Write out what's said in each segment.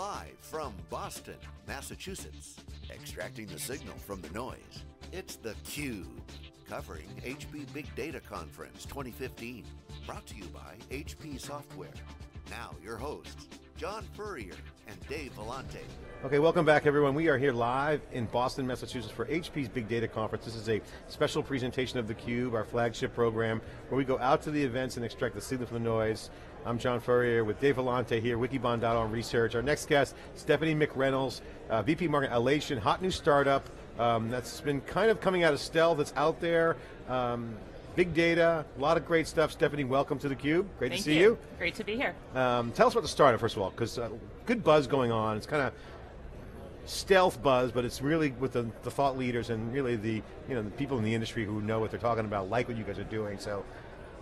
Live from Boston, Massachusetts, extracting the signal from the noise, it's theCUBE, covering HP Big Data Conference 2015. Brought to you by HP Software. Now your hosts, John Furrier and Dave Vellante. Okay, welcome back everyone. We are here live in Boston, Massachusetts for HP's Big Data Conference. This is a special presentation of theCUBE, our flagship program, where we go out to the events and extract the signal from the noise. I'm John Furrier with Dave Vellante here, Wikibon.on Research. Our next guest, Stephanie McReynolds, uh, VP Marketing, Alation, hot new startup um, that's been kind of coming out of stealth, that's out there. Um, big data, a lot of great stuff. Stephanie, welcome to theCUBE. Great Thank to see you. you. Great to be here. Um, tell us about the startup, first of all, because uh, good buzz going on. It's kind of stealth buzz, but it's really with the, the, thought leaders and really the you know the people in the industry who know what they're talking about, like what you guys are doing. So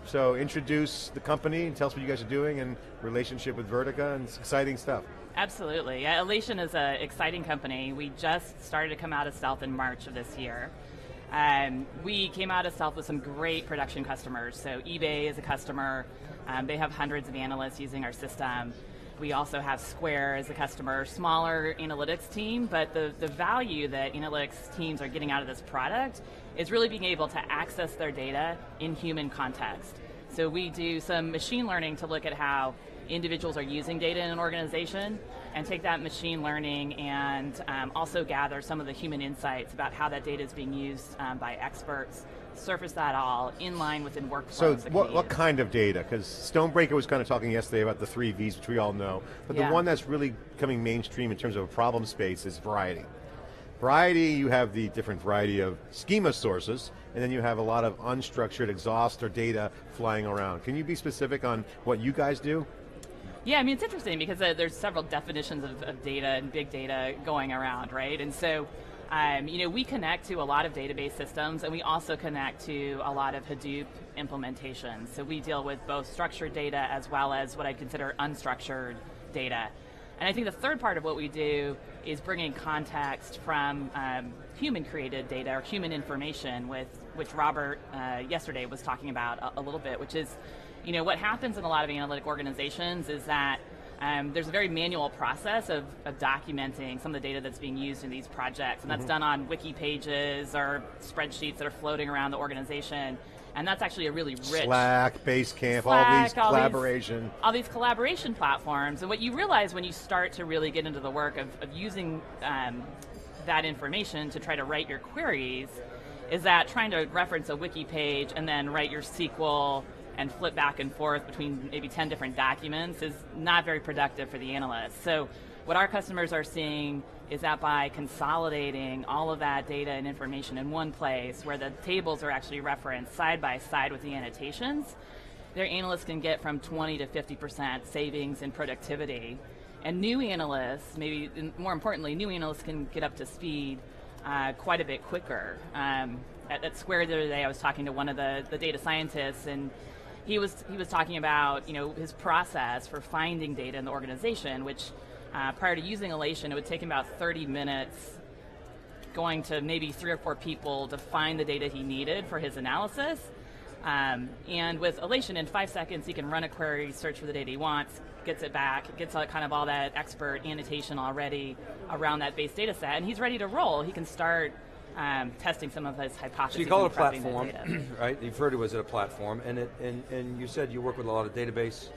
so introduce the company and tell us what you guys are doing and relationship with Vertica and it's exciting stuff. Absolutely. Yeah, Alation is an exciting company. We just started to come out of stealth in March of this year. Um, we came out of stealth with some great production customers. So eBay is a customer. Um, they have hundreds of analysts using our system. We also have Square as a customer, smaller analytics team, but the, the value that analytics teams are getting out of this product is really being able to access their data in human context. So we do some machine learning to look at how individuals are using data in an organization and take that machine learning and um, also gather some of the human insights about how that data is being used um, by experts surface that all in line within workflows. So what, what kind of data? Because Stonebraker was kind of talking yesterday about the three V's, which we all know, but yeah. the one that's really coming mainstream in terms of a problem space is variety. Variety, you have the different variety of schema sources, and then you have a lot of unstructured exhaust or data flying around. Can you be specific on what you guys do? Yeah, I mean, it's interesting because uh, there's several definitions of, of data and big data going around, right? And so um, you know, we connect to a lot of database systems and we also connect to a lot of Hadoop implementations. So we deal with both structured data as well as what I consider unstructured data. And I think the third part of what we do is bringing context from um, human created data or human information with which Robert uh, yesterday was talking about a, a little bit, which is, you know, what happens in a lot of analytic organizations is that um, there's a very manual process of, of, documenting some of the data that's being used in these projects, and that's mm -hmm. done on wiki pages or spreadsheets that are floating around the organization. And that's actually a really rich Slack, Basecamp, Slack, all these all collaboration, these, all these collaboration platforms. And what you realize when you start to really get into the work of, of using um, that information to try to write your queries, is that trying to reference a wiki page and then write your SQL and flip back and forth between maybe 10 different documents is not very productive for the analyst. So what our customers are seeing is that by consolidating all of that data and information in one place where the tables are actually referenced side by side with the annotations, their analysts can get from 20 to 50% savings in productivity. And new analysts, maybe more importantly, new analysts can get up to speed uh, quite a bit quicker. Um, at, at, Square the other day, I was talking to one of the, the data scientists, and he was he was talking about you know his process for finding data in the organization, which uh, prior to using Alation, it would take him about 30 minutes going to maybe three or four people to find the data he needed for his analysis. Um, and with Alation, in five seconds, he can run a query, search for the data he wants, gets it back, gets kind of all that expert annotation already around that base data set, and he's ready to roll. He can start um, testing some of his hypotheses. So you call it a platform, right? You've heard it was a platform, and it and and you said you work with a lot of database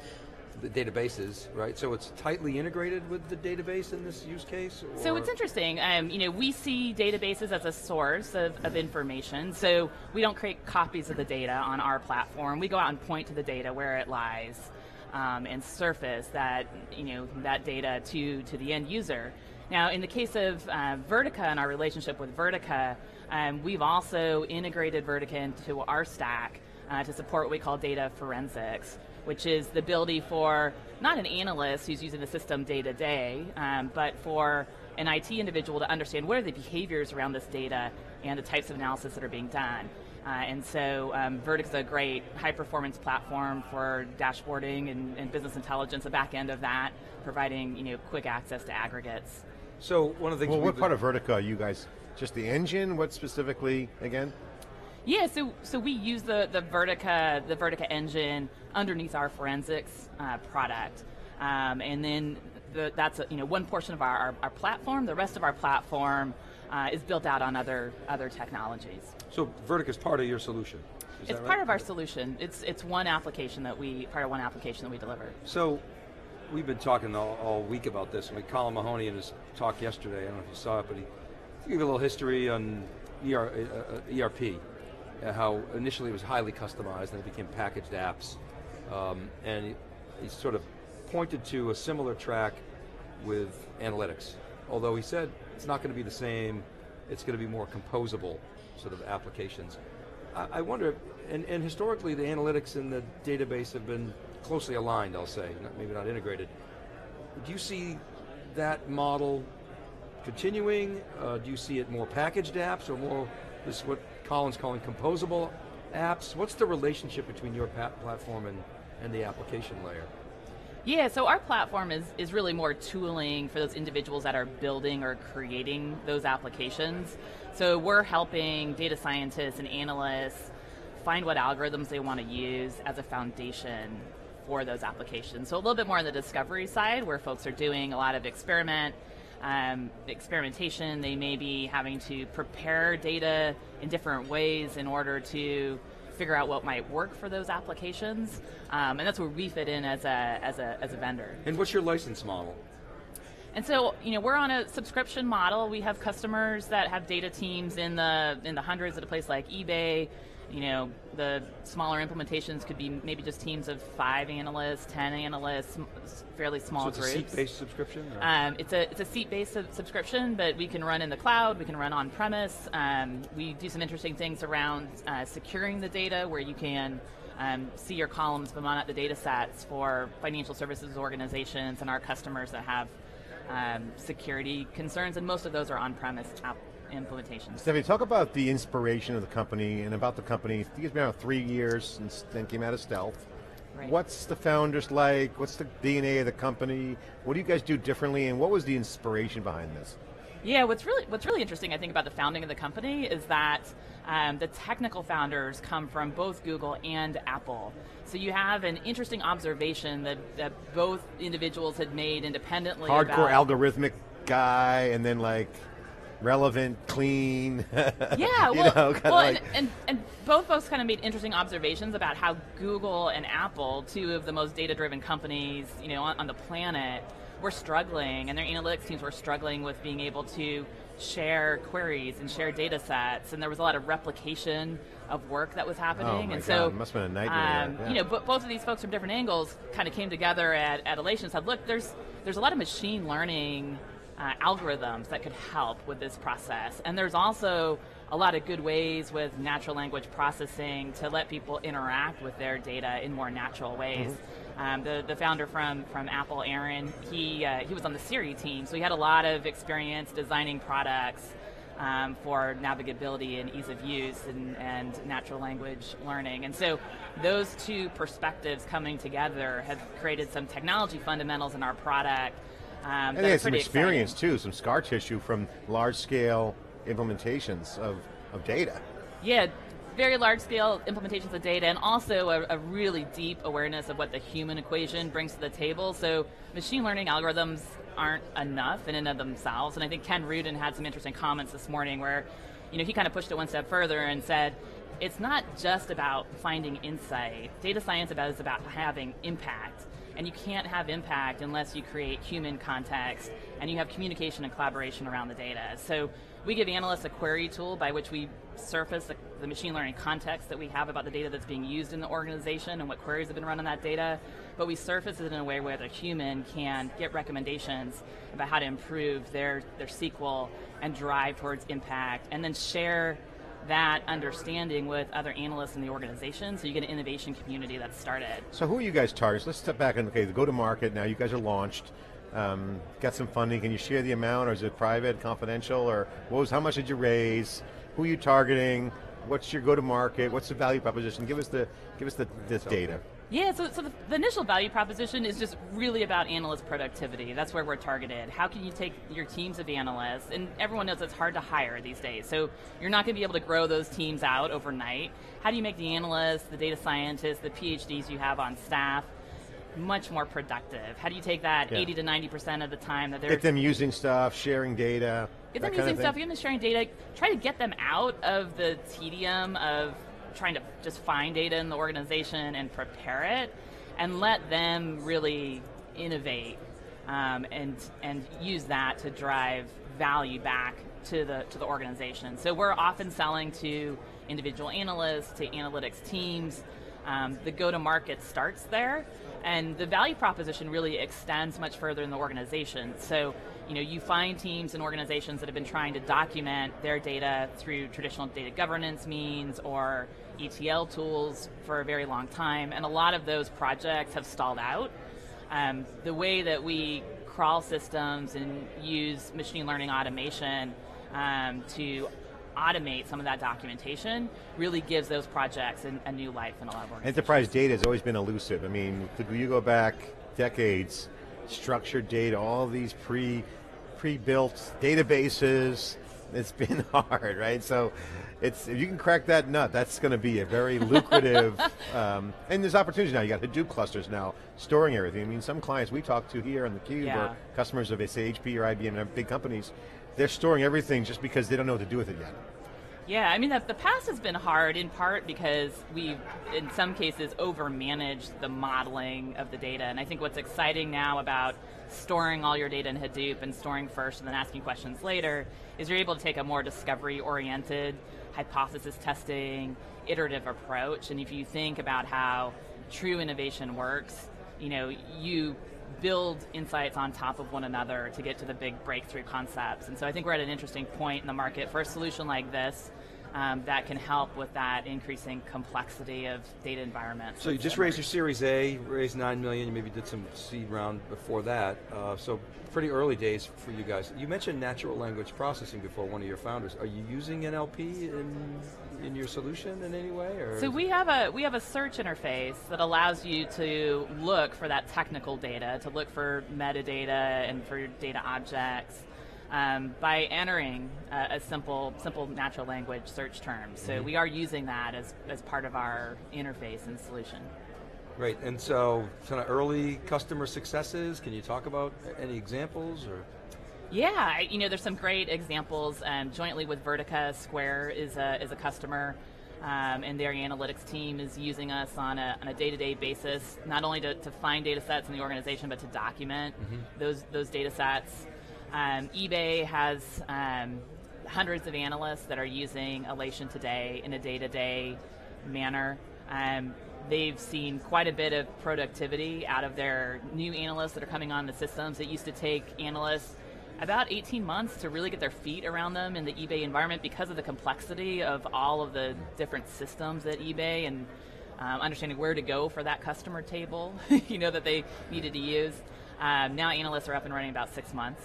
the databases, right? So it's tightly integrated with the database in this use case? Or? So it's interesting. Um, you know, we see databases as a source of, of, information. So we don't create copies of the data on our platform. We go out and point to the data where it lies um, and surface that, you know, that data to, to the end user. Now, in the case of uh, Vertica and our relationship with Vertica, um, we've also integrated Vertica into our stack uh, to support what we call data forensics, which is the ability for not an analyst who's using the system day to day, um, but for an IT individual to understand what are the behaviors around this data and the types of analysis that are being done. Uh, and so um, is a great high performance platform for dashboarding and, and, business intelligence, the back end of that, providing you know quick access to aggregates. So one of the things. Well, what part of Vertica are you guys? Just the engine? What specifically again? Yeah, so so we use the the Vertica the Vertica engine underneath our forensics uh, product, um, and then the, that's a, you know one portion of our, our, our platform. The rest of our platform uh, is built out on other other technologies. So Vertica is part of your solution. Is it's that part right? of our solution. It's it's one application that we part of one application that we deliver. So we've been talking all, all week about this. I mean, Colin Mahony in his talk yesterday, I don't know if you saw it, but he gave a little history on ER, uh, ERP, uh, how initially it was highly customized and it became packaged apps. Um, and he, he sort of pointed to a similar track with analytics. Although he said it's not going to be the same, it's going to be more composable sort of applications. I, I wonder, and, and historically the analytics and the database have been closely aligned, I'll say, not, maybe not integrated. Do you see that model continuing? Uh, do you see it more packaged apps or more this what Colin's calling composable apps? What's the relationship between your platform and, and the application layer? Yeah, so our platform is, is really more tooling for those individuals that are building or creating those applications. So we're helping data scientists and analysts find what algorithms they want to use as a foundation for those applications. So a little bit more on the discovery side, where folks are doing a lot of experiment, um, experimentation. They may be having to prepare data in different ways in order to figure out what might work for those applications, um, and that's where we fit in as a as a as a vendor. And what's your license model? And so, you know, we're on a subscription model. We have customers that have data teams in the in the hundreds at a place like eBay. You know, the smaller implementations could be maybe just teams of five analysts, ten analysts, fairly small so it's groups. a seat-based subscription? Um, it's a it's a seat-based sub- subscription, but we can run in the cloud. We can run on premise. Um, we do some interesting things around uh, securing the data, where you can um, see your columns but not the data sets for financial services organizations and our customers that have um, security concerns, and most of those are on-premise app implementations. Stephanie, talk about the inspiration of the company and about the company. It's been around three years since then came out of stealth. Right. What's the founders like? What's the DNA of the company? What do you guys do differently? And what was the inspiration behind this? Yeah, what's really what's really interesting, I think, about the founding of the company is that um, the technical founders come from both Google and Apple. So you have an interesting observation that, that both individuals had made independently. Hardcore algorithmic guy, and then like relevant, clean. Yeah, well, know, well like- and, and, and both folks kind of made interesting observations about how Google and Apple, two of the most data-driven companies, you know, on, on the planet, were struggling, and their analytics teams were struggling with being able to share queries and share data sets, and there was a lot of replication of work that was happening. Oh and so, God, it must have been a nightmare, um, yeah. You know, but both of these folks from different angles kind of came together at, at Alation and said, look, there's there's a lot of machine learning uh, algorithms that could help with this process. And there's also a lot of good ways with natural language processing to let people interact with their data in more natural ways. Um, the, the founder from, from Apple, Aaron, he, uh, he was on the Siri team, so he had a lot of experience designing products um, for navigability and ease of use and, and natural language learning. And so those two perspectives coming together have created some technology fundamentals in our product. Um, and they had some experience exciting. too, some scar tissue from large scale implementations of, of data. Yeah, very large scale implementations of data and also a, a really deep awareness of what the human equation brings to the table. So machine learning algorithms aren't enough in and of themselves. And I think Ken Rudin had some interesting comments this morning where, you know, he kind of pushed it one step further and said, it's not just about finding insight. Data science about is about having impact. And you can't have impact unless you create human context and you have communication and collaboration around the data. So we give analysts a query tool by which we surface the, the machine learning context that we have about the data that's being used in the organization and what queries have been run on that data. But we surface it in a way where the human can get recommendations about how to improve their, their SQL and drive towards impact and then share that understanding with other analysts in the organization so you get an innovation community that's started. So who are you guys targeting? Let's step back and okay, the go to market now. You guys are launched, um, got some funding. Can you share the amount, or is it private, confidential, or what was? How much did you raise? Who are you targeting? What's your go to market? What's the value proposition? Give us the give us the this data. Yeah, so, so the, the initial value proposition is just really about analyst productivity. That's where we're targeted. How can you take your teams of analysts, and everyone knows it's hard to hire these days, so you're not going to be able to grow those teams out overnight. How do you make the analysts, the data scientists, the PhDs you have on staff much more productive? How do you take that Yeah. 80 to 90% of the time that they're Get them using stuff, sharing data. Get them using stuff, get them sharing data. Try to get them out of the tedium of trying to just find data in the organization and prepare it, and let them really innovate um, and and use that to drive value back to the to the organization. So we're often selling to individual analysts, to analytics teams. Um, the go-to-market starts there, and the value proposition really extends much further in the organization. So, you know, you find teams and organizations that have been trying to document their data through traditional data governance means or ETL tools for a very long time, and a lot of those projects have stalled out. Um, the way that we crawl systems and use machine learning automation um, to automate some of that documentation really gives those projects an, a new life in a lot of organizations. Enterprise data has always been elusive. I mean, could you go back decades, structured data, all these pre pre-built databases. It's been hard, right? So, it's if you can crack that nut, that's going to be a very lucrative. um, and there's opportunities now. You got Hadoop clusters now storing everything. I mean, some clients we talk to here on the Cube Yeah. or customers of say HP or IBM and big companies, they're storing everything just because they don't know what to do with it yet. Yeah, I mean, the, the past has been hard in part because we've, in some cases, overmanaged the modeling of the data. And I think what's exciting now about storing all your data in Hadoop and storing first and then asking questions later is you're able to take a more discovery oriented, hypothesis testing, iterative approach. And if you think about how true innovation works, you know, you build insights on top of one another to get to the big breakthrough concepts. And so I think we're at an interesting point in the market for a solution like this um, that can help with that increasing complexity of data environments. So you just raised your Series A, raised nine million. You maybe did some seed round before that. Uh, so pretty early days for you guys. You mentioned natural language processing before. One of your founders. Are you using NLP in in your solution in any way? Or So we have a we have a search interface that allows you to look for that technical data, to look for metadata and for data objects um, by entering a, a simple simple natural language search term. So Mm-hmm. we are using that as, as part of our interface and solution. Great. And so, kind of early customer successes. Can you talk about any examples or? Yeah, you know, there's some great examples. Um, jointly with Vertica, Square is a, is a customer, um, and their analytics team is using us on a, on a day-to-day basis, not only to, to find data sets in the organization, but to document those, those data sets. Um, eBay has um, hundreds of analysts that are using Alation today in a day-to-day manner. Um, they've seen quite a bit of productivity out of their new analysts that are coming on the systems. It used to take analysts about 18 months to really get their feet around them in the eBay environment because of the complexity of all of the different systems at eBay and um, understanding where to go for that customer table, you know, that they needed to use. Um, now analysts are up and running about six months.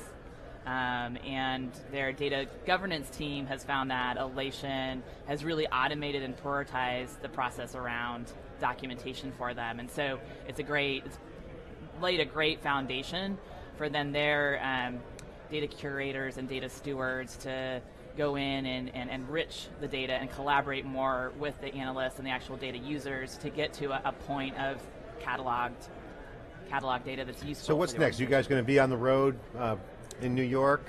Um, and their data governance team has found that Alation has really automated and prioritized the process around documentation for them. And so it's a great, it's laid a great foundation for then their um, data curators and data stewards to go in and, and enrich the data and collaborate more with the analysts and the actual data users to get to a, a point of cataloged catalog data that's useful. So what's next? You guys going to be on the road uh, in New York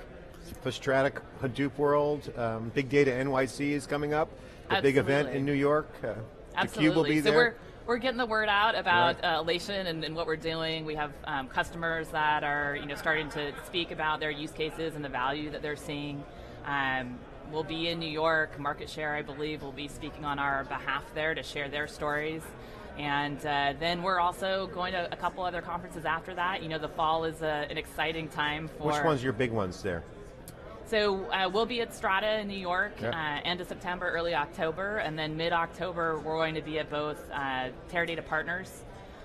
for Strata Hadoop World? Um, Big Data NYC is coming up. The big event in New York. Uh, Absolutely. The Cube will be so there. we're we're getting the word out about Right. uh, Alation and, and what we're doing. We have um, customers that are you know starting to speak about their use cases and the value that they're seeing. Um, we'll be in New York. MarketShare, I believe, will be speaking on our behalf there to share their stories. And uh, then we're also going to a couple other conferences after that. You know, the fall is a, an exciting time for. Which one's your big ones there? So uh, we'll be at Strata in New York Yeah. uh, end of September, early October, and then mid October we're going to be at both uh, Teradata Partners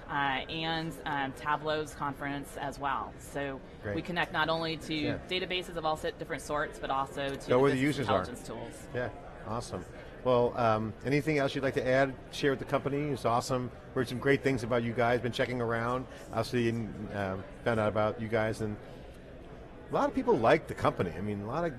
uh, and um, Tableau's conference as well. So Great. we connect not only to Yeah. databases of all different sorts, but also to Go where the users are. tools. Yeah, awesome. Well, um, anything else you'd like to add, share with the company? It's awesome. Heard some great things about you guys. Been checking around. Obviously, um, found out about you guys, and a lot of people like the company. I mean, a lot of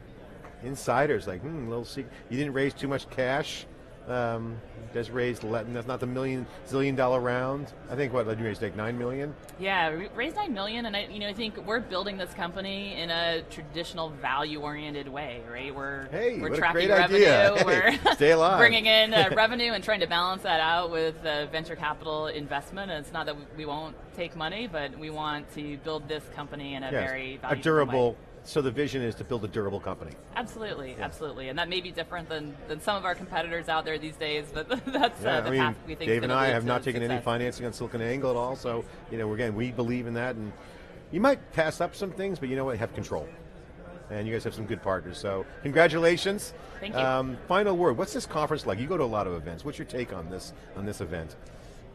insiders like, hmm, little secret. You didn't raise too much cash. Um, just raised, that's not the million, zillion dollar round. I think what, you raised like nine million? Yeah, we raised nine million, and I, you know, I think we're building this company in a traditional value-oriented way, right? We're Hey, we're tracking revenue. Hey, we're stay alive. bringing in uh, revenue and trying to balance that out with uh, venture capital investment. And it's not that we won't take money, but we want to build this company in a Yes. very a durable. way. So the vision is to build a durable company. Absolutely, absolutely, and that may be different than, than some of our competitors out there these days, but that's Yeah, uh, the I mean, path we think. Dave and I have not taken any financing on Silicon Angle at all. So you know, again, we believe in that, and you might pass up some things, but you know what? Have control, and you guys have some good partners. So congratulations. Thank you. Um, final word. What's this conference like? You go to a lot of events. What's your take on this on this event?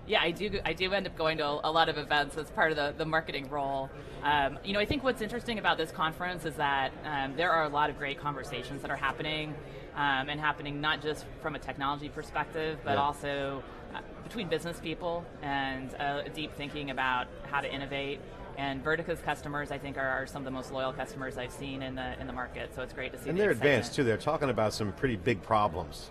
Yeah, I do. I do end up going to a, lot of events as part of the, the marketing role. Um, you know, I think what's interesting about this conference is that um, there are a lot of great conversations that are happening, um, and happening not just from a technology perspective, but Yeah. also uh, between business people and uh, deep thinking about how to innovate. And Vertica's customers, I think, are, are some of the most loyal customers I've seen in the in the market. So it's great to see. And the they're excitement. advanced too. They're talking about some pretty big problems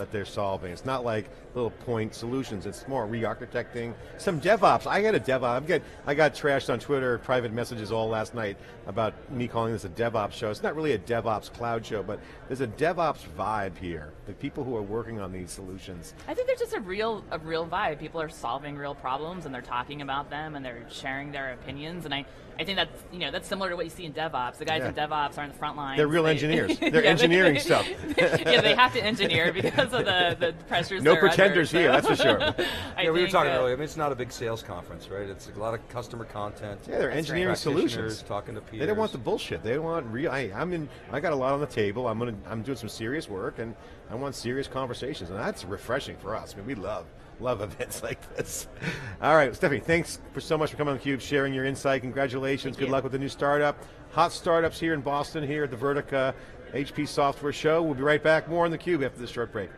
that they're solving. It's not like little point solutions. It's more re-architecting. Some DevOps. I had a DevOps. Get, I got trashed on Twitter, private messages all last night about me calling this a DevOps show. It's not really a DevOps cloud show, but there's a DevOps vibe here. The people who are working on these solutions. I think there's just a real a real vibe. People are solving real problems and they're talking about them and they're sharing their opinions. And I, I think that's you know that's similar to what you see in DevOps. The guys Yeah. in DevOps are on the front line. They're real engineers. They're engineering stuff. yeah, they have to engineer because of the, the pressures. No they're under, pretenders so- here, that's for sure. I yeah, we were talking uh, earlier. I mean, it's not a big sales conference, right? It's a lot of customer content. Yeah, they're engineering right. solutions. Talking to peers. They don't want the bullshit. They want real. I, I'm in. I got a lot on the table. I'm gonna. I'm doing some serious work, and I want serious conversations, and that's refreshing for us. I mean, we love love events like this. All right, Stephanie, thanks for so much for coming on Cube, sharing your insight. Congratulations. Thank Good you. luck with the new startup. Hot startups here in Boston, here at the Vertica HP Software Show. We'll be right back. More on the Cube after this short break.